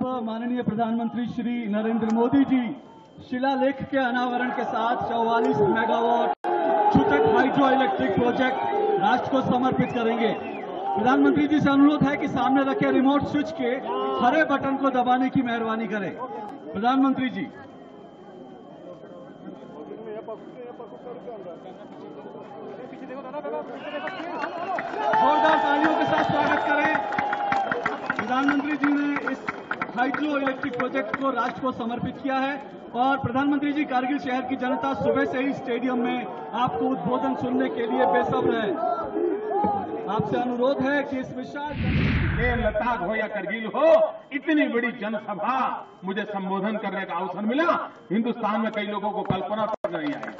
माननीय प्रधानमंत्री श्री नरेंद्र मोदी जी, शिलालेख के अनावरण के साथ 44 megawatt Chutak hydro electric project राष्ट्र को समर्पित करेंगे। प्रधानमंत्री जी से अनुरोध है कि सामने रखे रिमोट स्विच के हरे बटन को दबाने की मेहरबानी करें। प्रधानमंत्री जी। जोरदार तालियों के साथ स्वागत करें। प्रधानमंत्री जी हाइड्रो इलेक्ट्रिक प्रोजेक्ट को राष्ट्र को समर्पित किया है और प्रधानमंत्री जी कारगिल शहर की जनता सुबह से ही स्टेडियम में आपको उद्बोधन सुनने के लिए बेसब्र है। आपसे अनुरोध है कि इस विशाल लद्दाख हो या करगिल हो, इतनी बड़ी जनसभा मुझे संबोधन करने का अवसर मिला। हिंदुस्तान में कई लोगों को कल्पना तक नहीं आई।